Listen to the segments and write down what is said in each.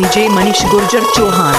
DJ Manish Gurjar Chauhan.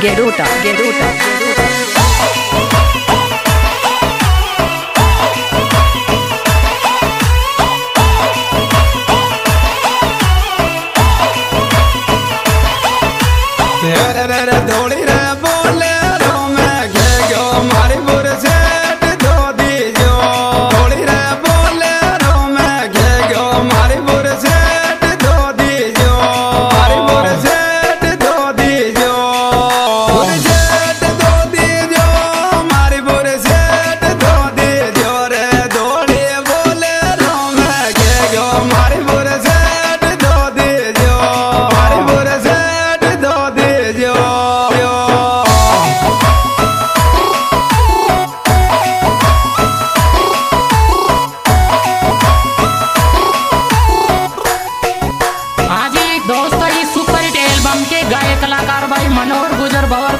Geruta, Geruta, Geruta.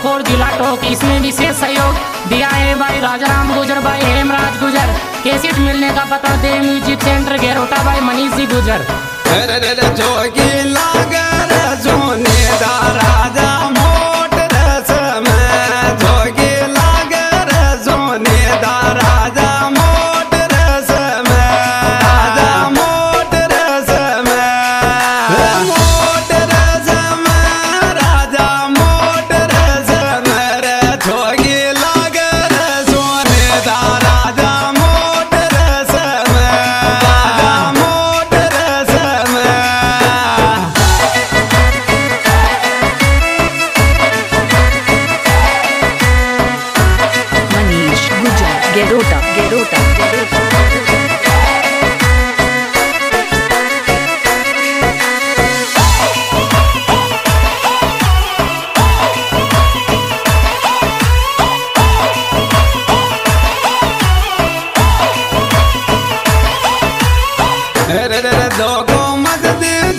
Gorakhpur जिला टोक, इसमें विशेष सहयोग। दिया है भाई राजाराम गुजर, भाई हेमराज गुजर। कैसेट मिलने का पता दे म्यूज़िक सेंटर गेरोटा, भाई मनीष जी गुजर जोगी लागा रे रे रे को मत दे